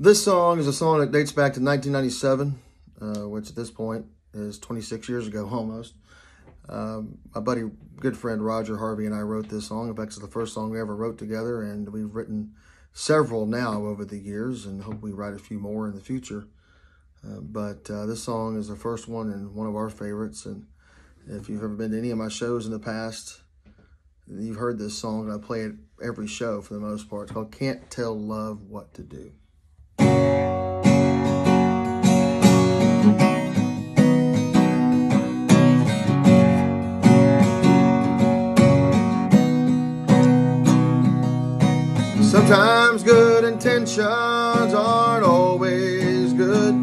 This song is a song that dates back to 1997, uh, which at this point is 26 years ago almost. Um, my buddy, good friend Roger Harvey and I wrote this song. In fact, it's the first song we ever wrote together, and we've written several now over the years, and hope we write a few more in the future. Uh, but uh, this song is the first one and one of our favorites. And if you've ever been to any of my shows in the past, you've heard this song. I play it every show for the most part. It's called Can't Tell Love What to Do. Sometimes good intentions aren't always good.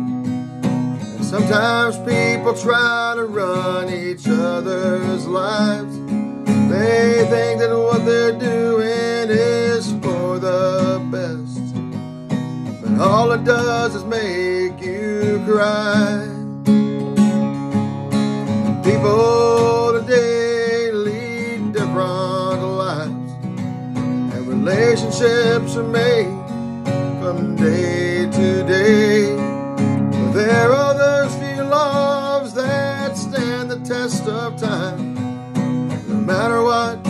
Sometimes people try to run each other's lives. They think that what they're doing All it does is make you cry. People today lead different lives. And relationships are made from day to day. But there are those few loves that stand the test of time. No matter what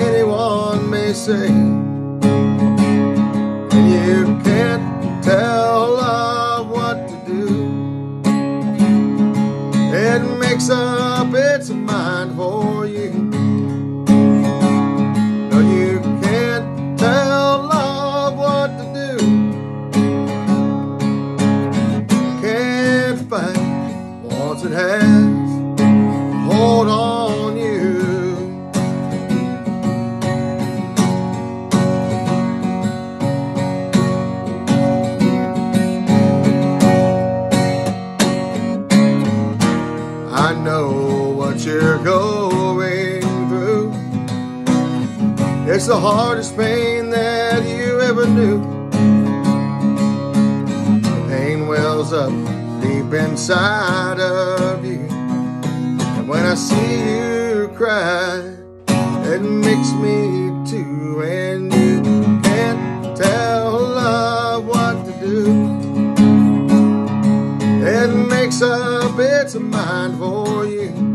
anyone may say. And you up its mind for you. It's the hardest pain that you ever knew. The pain wells up deep inside of you. And when I see you cry, it makes me too. And you can't tell love what to do. It makes up its mind for you.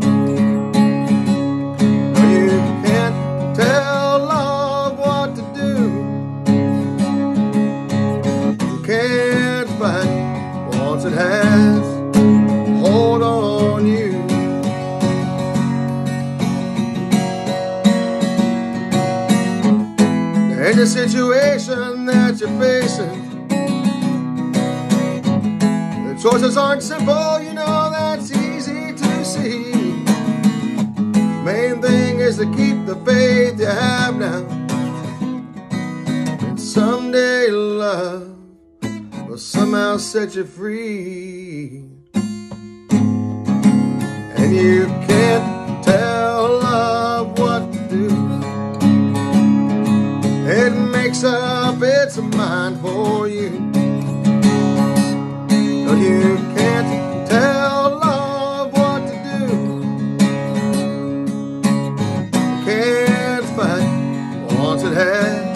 Any situation that you're facing. The choices aren't simple, you know that's easy to see. Main thing is to keep the faith you have now. And someday love will somehow set you free. And you can't Makes up its mind for you. No, you can't tell love what to do. Can't fight once it has